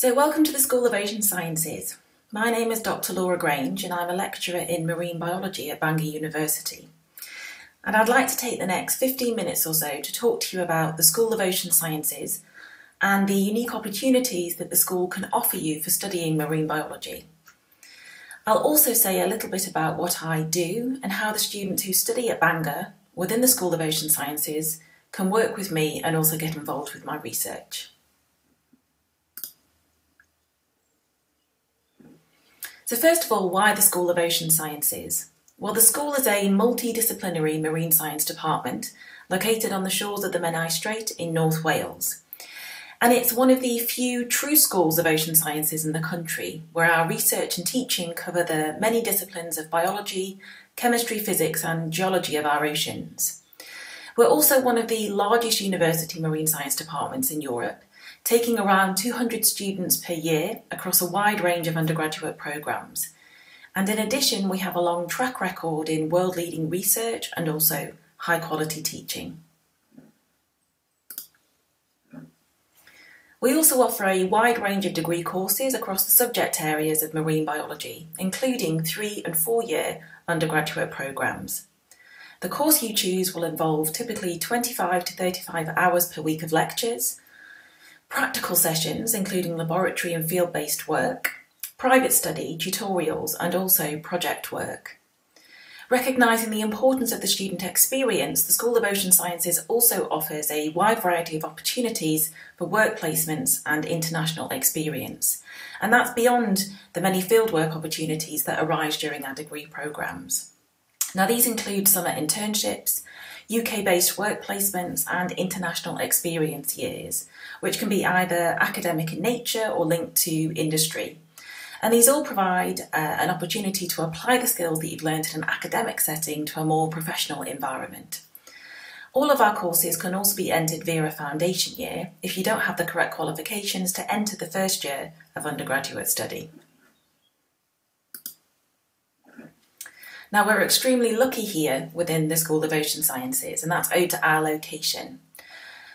So, welcome to the School of Ocean Sciences. My name is Dr. Laura Grange, and I'm a lecturer in marine biology at Bangor University. And I'd like to take the next 15 minutes or so to talk to you about the School of Ocean Sciences and the unique opportunities that the school can offer you for studying marine biology. I'll also say a little bit about what I do and how the students who study at Bangor within the School of Ocean Sciences can work with me and also get involved with my research. So, first of all, why the School of Ocean Sciences? Well, the school is a multidisciplinary marine science department located on the shores of the Menai Strait in North Wales. And it's one of the few true schools of ocean sciences in the country where our research and teaching cover the many disciplines of biology, chemistry, physics, and geology of our oceans. We're also one of the largest university marine science departments in Europe taking around 200 students per year across a wide range of undergraduate programs. And in addition, we have a long track record in world leading research and also high quality teaching. We also offer a wide range of degree courses across the subject areas of marine biology, including three and four year undergraduate programs. The course you choose will involve typically 25 to 35 hours per week of lectures, practical sessions, including laboratory and field based work, private study, tutorials, and also project work. Recognising the importance of the student experience, the School of Ocean Sciences also offers a wide variety of opportunities for work placements and international experience. And that's beyond the many fieldwork opportunities that arise during our degree programmes. Now, these include summer internships, UK based work placements, and international experience years, which can be either academic in nature or linked to industry. And these all provide uh, an opportunity to apply the skills that you've learned in an academic setting to a more professional environment. All of our courses can also be entered via a foundation year if you don't have the correct qualifications to enter the first year of undergraduate study. Now, we're extremely lucky here within the School of Ocean Sciences, and that's owed to our location.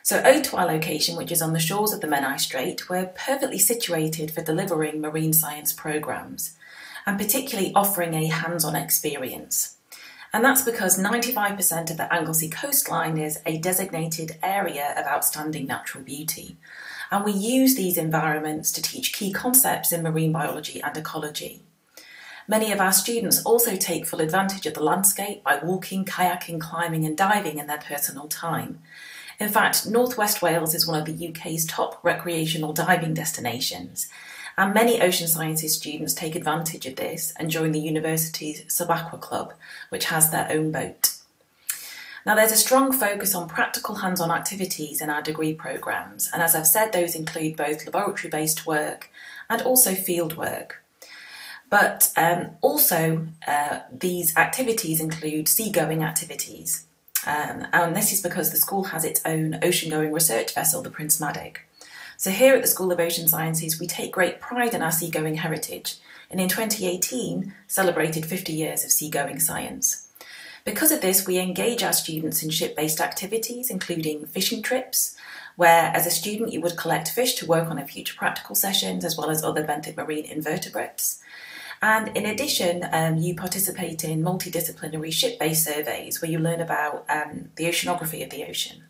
So, owed to our location, which is on the shores of the Menai Strait, we're perfectly situated for delivering marine science programs, and particularly offering a hands on experience. And that's because 95% of the Anglesey coastline is a designated area of outstanding natural beauty. And we use these environments to teach key concepts in marine biology and ecology. Many of our students also take full advantage of the landscape by walking, kayaking, climbing, and diving in their personal time. In fact, Northwest Wales is one of the UK's top recreational diving destinations, and many ocean sciences students take advantage of this and join the university's Subaqua Club, which has their own boat. Now, there's a strong focus on practical hands on activities in our degree programmes, and as I've said, those include both laboratory based work and also field work. But um, also, uh, these activities include seagoing activities. Um, and this is because the school has its own ocean going research vessel, the Prince Madog. So, here at the School of Ocean Sciences, we take great pride in our seagoing heritage, and in 2018 celebrated 50 years of seagoing science. Because of this, we engage our students in ship based activities, including fishing trips, where as a student you would collect fish to work on in future practical sessions, as well as other benthic marine invertebrates. And in addition, um, you participate in multidisciplinary ship based surveys where you learn about um, the oceanography of the ocean.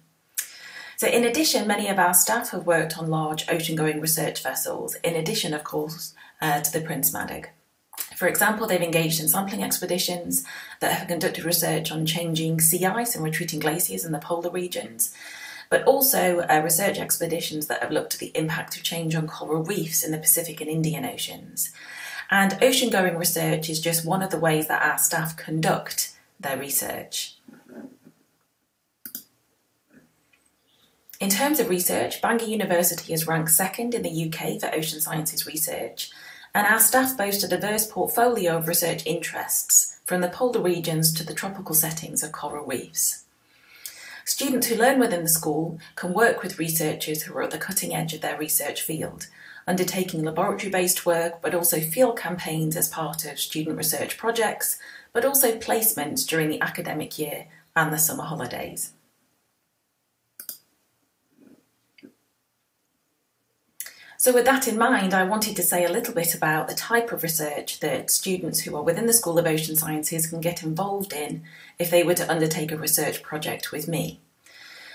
So, in addition, many of our staff have worked on large ocean going research vessels, in addition, of course, uh, to the Prince Madog. For example, they've engaged in sampling expeditions that have conducted research on changing sea ice and retreating glaciers in the polar regions, but also uh, research expeditions that have looked at the impact of change on coral reefs in the Pacific and Indian Oceans. And ocean going research is just one of the ways that our staff conduct their research. In terms of research, Bangor University is ranked second in the UK for ocean sciences research, and our staff boast a diverse portfolio of research interests, from the polar regions to the tropical settings of coral reefs. Students who learn within the school can work with researchers who are at the cutting edge of their research field, undertaking laboratory based work, but also field campaigns as part of student research projects, but also placements during the academic year and the summer holidays. So, with that in mind, I wanted to say a little bit about the type of research that students who are within the School of Ocean Sciences can get involved in if they were to undertake a research project with me.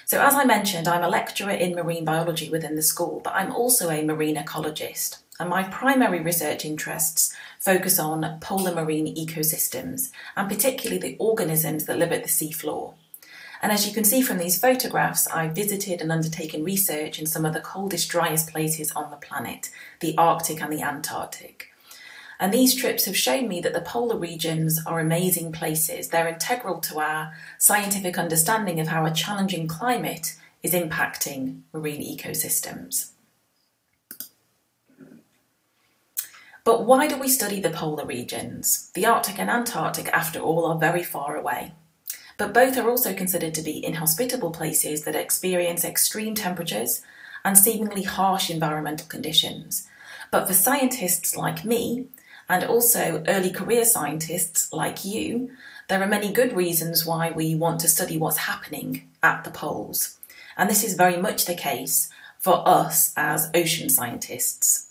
So, as I mentioned, I'm a lecturer in marine biology within the school, but I'm also a marine ecologist, and my primary research interests focus on polar marine ecosystems, and particularly the organisms that live at the seafloor. And as you can see from these photographs, I've visited and undertaken research in some of the coldest, driest places on the planet, the Arctic and the Antarctic. And these trips have shown me that the polar regions are amazing places. They're integral to our scientific understanding of how a challenging climate is impacting marine ecosystems. But why do we study the polar regions? The Arctic and Antarctic, after all, are very far away but both are also considered to be inhospitable places that experience extreme temperatures and seemingly harsh environmental conditions. But for scientists like me, and also early career scientists like you, there are many good reasons why we want to study what's happening at the poles. And this is very much the case for us as ocean scientists.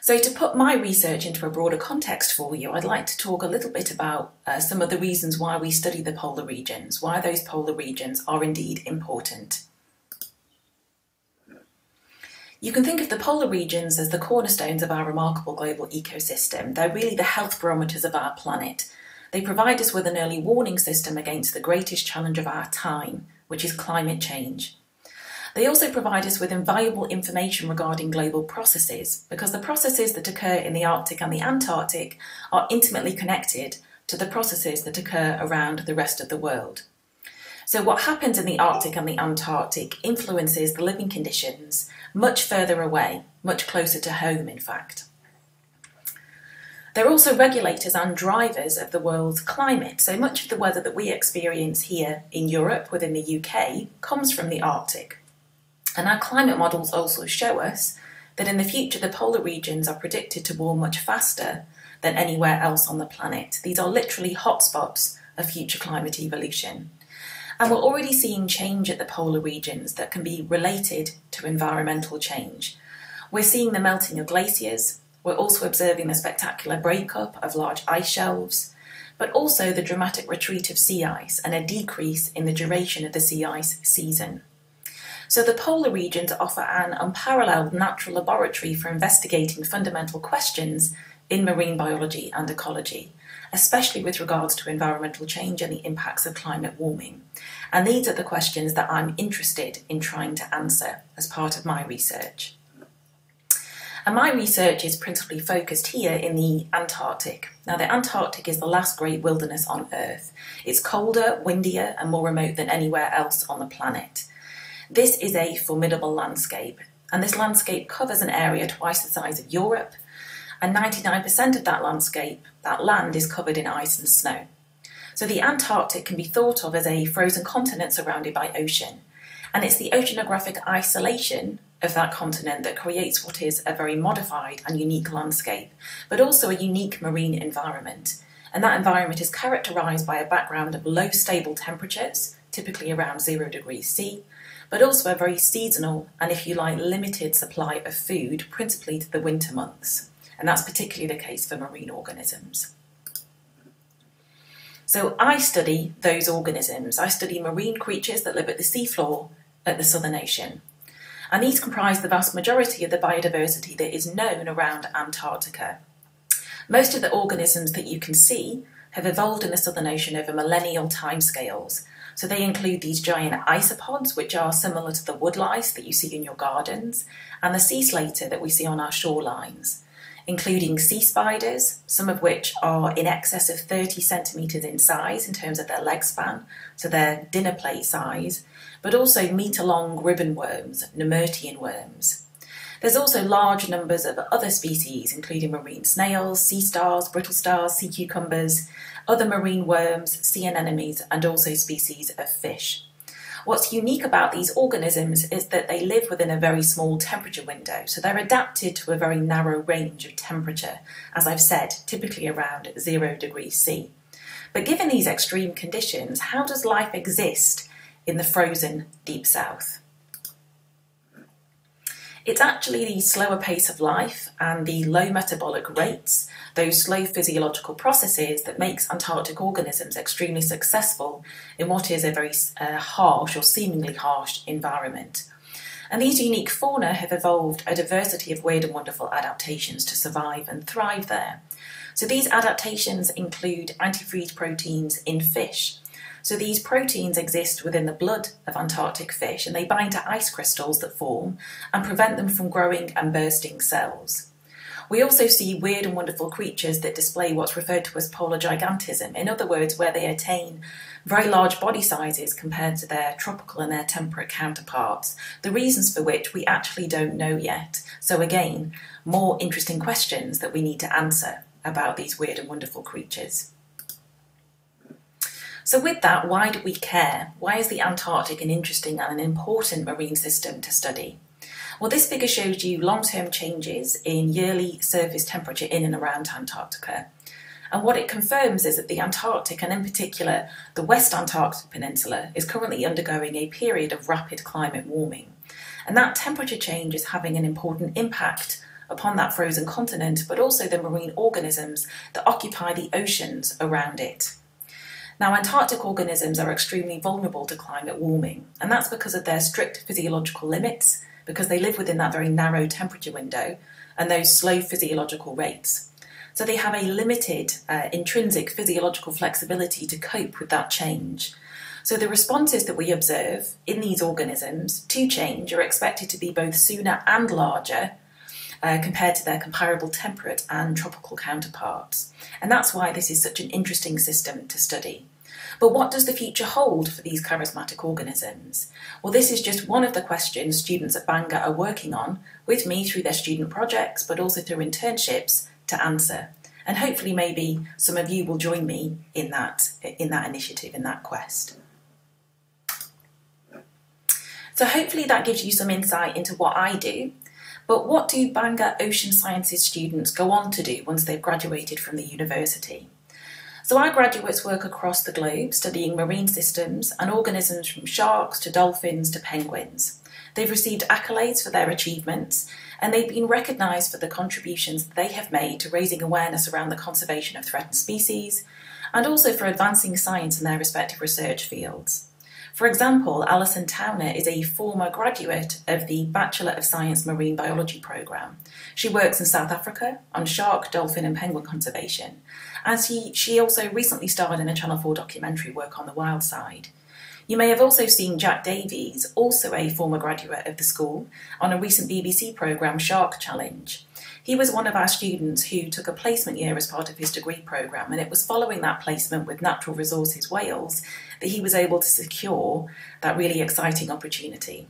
So, to put my research into a broader context for you, I'd like to talk a little bit about uh, some of the reasons why we study the polar regions, why those polar regions are indeed important. You can think of the polar regions as the cornerstones of our remarkable global ecosystem. They're really the health barometers of our planet. They provide us with an early warning system against the greatest challenge of our time, which is climate change. They also provide us with invaluable information regarding global processes, because the processes that occur in the Arctic and the Antarctic are intimately connected to the processes that occur around the rest of the world. So, what happens in the Arctic and the Antarctic influences the living conditions much further away, much closer to home, in fact. They're also regulators and drivers of the world's climate. So much of the weather that we experience here in Europe, within the UK, comes from the Arctic. And our climate models also show us that in the future the polar regions are predicted to warm much faster than anywhere else on the planet. These are literally hotspots of future climate evolution. And we're already seeing change at the polar regions that can be related to environmental change. We're seeing the melting of glaciers, we're also observing the spectacular breakup of large ice shelves, but also the dramatic retreat of sea ice and a decrease in the duration of the sea ice season. So the polar regions offer an unparalleled natural laboratory for investigating fundamental questions in marine biology and ecology, especially with regards to environmental change and the impacts of climate warming. And these are the questions that I'm interested in trying to answer as part of my research. And my research is principally focused here in the Antarctic. Now, the Antarctic is the last great wilderness on Earth. It's colder, windier, and more remote than anywhere else on the planet. This is a formidable landscape, and this landscape covers an area twice the size of Europe, and 99% of that landscape, that land, is covered in ice and snow. So the Antarctic can be thought of as a frozen continent surrounded by ocean, and it's the oceanographic isolation of that continent that creates what is a very modified and unique landscape, but also a unique marine environment. And that environment is characterized by a background of low stable temperatures, typically around zero degrees C, but also a very seasonal and, if you like, limited supply of food, principally to the winter months. And that's particularly the case for marine organisms. So I study those organisms. I study marine creatures that live at the seafloor at the Southern Ocean. And these comprise the vast majority of the biodiversity that is known around Antarctica. Most of the organisms that you can see have evolved in the Southern Ocean over millennial timescales, so they include these giant isopods, which are similar to the woodlice that you see in your gardens, and the sea slater that we see on our shorelines, including sea spiders, some of which are in excess of 30 centimetres in size in terms of their leg span, so they're dinner plate size, but also metre long ribbon worms, Nemertean worms. There's also large numbers of other species, including marine snails, sea stars, brittle stars, sea cucumbers, other marine worms, sea anemones, and also species of fish. What's unique about these organisms is that they live within a very small temperature window, so they're adapted to a very narrow range of temperature, as I've said, typically around zero degrees C. But given these extreme conditions, how does life exist in the frozen deep south? It's actually the slower pace of life and the low metabolic rates, those slow physiological processes, that makes Antarctic organisms extremely successful in what is a very uh, harsh or seemingly harsh environment. And these unique fauna have evolved a diversity of weird and wonderful adaptations to survive and thrive there. So these adaptations include antifreeze proteins in fish. So these proteins exist within the blood of Antarctic fish and they bind to ice crystals that form and prevent them from growing and bursting cells. We also see weird and wonderful creatures that display what's referred to as polar gigantism, in other words, where they attain very large body sizes compared to their tropical and their temperate counterparts, the reasons for which we actually don't know yet. So, again, more interesting questions that we need to answer about these weird and wonderful creatures. So, with that, why do we care? Why is the Antarctic an interesting and an important marine system to study? Well, this figure shows you long-term changes in yearly surface temperature in and around Antarctica. And what it confirms is that the Antarctic, and in particular the West Antarctic Peninsula, is currently undergoing a period of rapid climate warming. And that temperature change is having an important impact upon that frozen continent, but also the marine organisms that occupy the oceans around it. Now, Antarctic organisms are extremely vulnerable to climate warming, and that's because of their strict physiological limits because they live within that very narrow temperature window and those slow physiological rates. So they have a limited uh, intrinsic physiological flexibility to cope with that change. So the responses that we observe in these organisms to change are expected to be both sooner and larger uh, compared to their comparable temperate and tropical counterparts. And that's why this is such an interesting system to study. But what does the future hold for these charismatic organisms? Well, this is just one of the questions students at Bangor are working on with me through their student projects, but also through internships to answer. And hopefully, maybe some of you will join me in that, in that initiative, in that quest. So, hopefully, that gives you some insight into what I do. But what do Bangor Ocean Sciences students go on to do once they've graduated from the university? So our graduates work across the globe studying marine systems and organisms from sharks to dolphins to penguins. They've received accolades for their achievements and they've been recognised for the contributions they have made to raising awareness around the conservation of threatened species and also for advancing science in their respective research fields. For example, Alison Towner is a former graduate of the Bachelor of Science Marine Biology programme. She works in South Africa on shark, dolphin, and penguin conservation, and she, she also recently starred in a Channel 4 documentary work on the wild side. You may have also seen Jack Davies, also a former graduate of the school, on a recent BBC programme Shark Challenge. He was one of our students who took a placement year as part of his degree programme, and it was following that placement with Natural Resources Wales that he was able to secure that really exciting opportunity.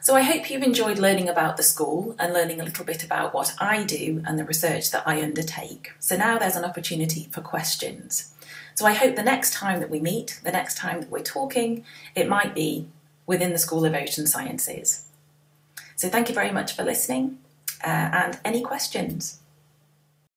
So I hope you've enjoyed learning about the school and learning a little bit about what I do and the research that I undertake. So now there's an opportunity for questions. So I hope the next time that we meet, the next time that we're talking, it might be within the School of Ocean Sciences. So thank you very much for listening uh, and any questions?